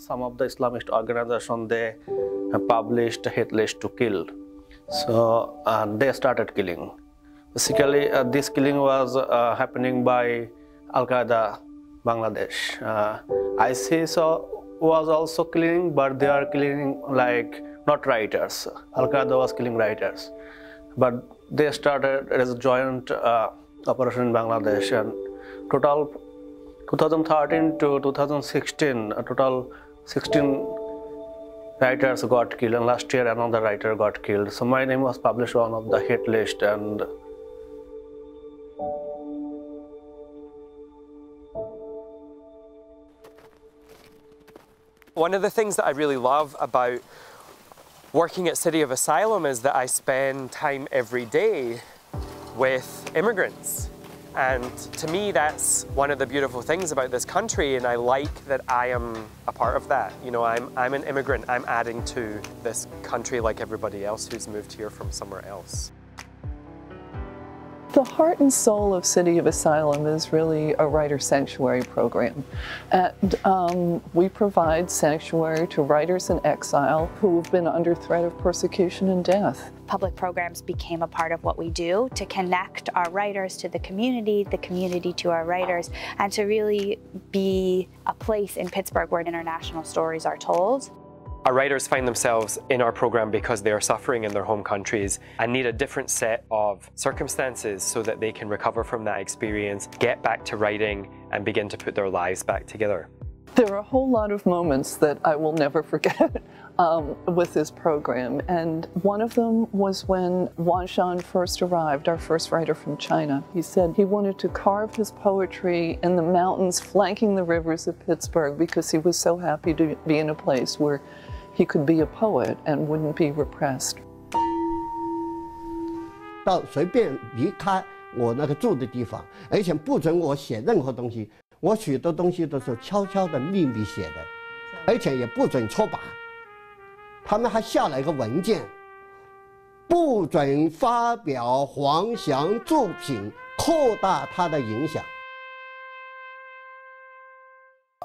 some of the Islamist organization they published hate list to kill. So and they started killing. Basically, uh, this killing was uh, happening by Al Qaeda Bangladesh. Uh, ISIS was also killing, but they are killing like not writers. Al Qaeda was killing writers, but they started as a joint uh, operation in Bangladesh and total 2013 to 2016, a total 16 writers got killed, and last year another writer got killed. So my name was published on of the hit list, and One of the things that I really love about working at City of Asylum is that I spend time every day with immigrants. And to me, that's one of the beautiful things about this country, and I like that I am a part of that. You know, I'm, I'm an immigrant, I'm adding to this country like everybody else who's moved here from somewhere else. The heart and soul of City of Asylum is really a writer sanctuary program. And um, we provide sanctuary to writers in exile who have been under threat of persecution and death. Public programs became a part of what we do to connect our writers to the community, the community to our writers, and to really be a place in Pittsburgh where international stories are told. Our writers find themselves in our program because they are suffering in their home countries and need a different set of circumstances so that they can recover from that experience, get back to writing, and begin to put their lives back together. There are a whole lot of moments that I will never forget um, with this program. And one of them was when Huang Xiang first arrived, our first writer from China. He said he wanted to carve his poetry in the mountains flanking the rivers of Pittsburgh because he was so happy to be in a place where he could be a poet and wouldn't be repressed. 到随便离开我那个住的地方，而且不准我写任何东西。我许多东西都是悄悄的、秘密写的，而且也不准出版。他们还下了一个文件，不准发表黄翔作品，扩大他的影响。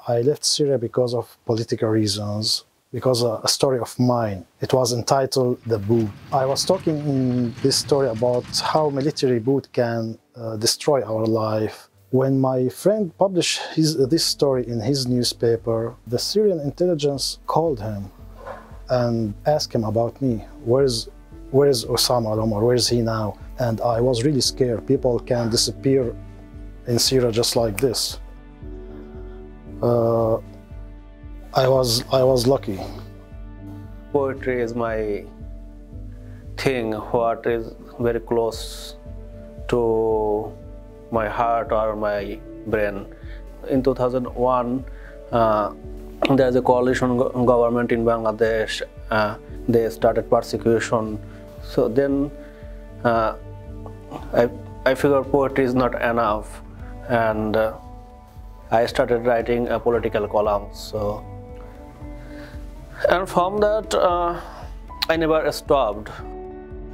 I left Syria because of political reasons. because a story of mine. It was entitled The Boot. I was talking in this story about how military boot can uh, destroy our life. When my friend published his, this story in his newspaper, the Syrian intelligence called him and asked him about me. Where's, where's Osama Alomar? Where is he now? And I was really scared. People can disappear in Syria just like this. Uh, I was I was lucky. Poetry is my thing. What is very close to my heart or my brain. In 2001, uh, there's a coalition go government in Bangladesh. Uh, they started persecution. So then uh, I, I figured poetry is not enough. And uh, I started writing a political column. So and from that, uh, I never stopped.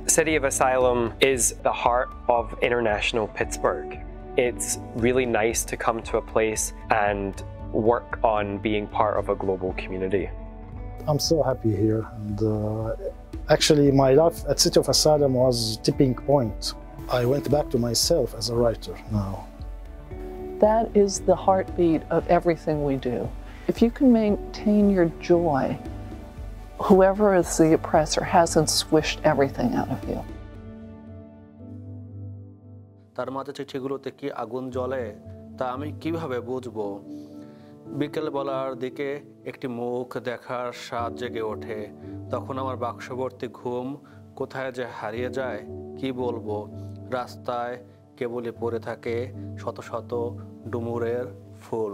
City of Asylum is the heart of international Pittsburgh. It's really nice to come to a place and work on being part of a global community. I'm so happy here. And uh, actually, my life at City of Asylum was tipping point. I went back to myself as a writer now. That is the heartbeat of everything we do. If you can maintain your joy, whoever is the oppressor hasn't swished everything out of you. তার মাঝে চিঠিগুলোতে কি আগুন জ্বলে, তা আমি কীভাবে বুঝব? বিকেল বেলার দিকে একটি মুখ দেখার স্বাদ জেগে ওঠে। তখন আমার বাক্সবর্তী ঘুম কোথায় যে হারিয়ে যায়, কি বলব? রাস্তায় কেবলই পড়ে থাকে শত শত ডুমুরের ফুল।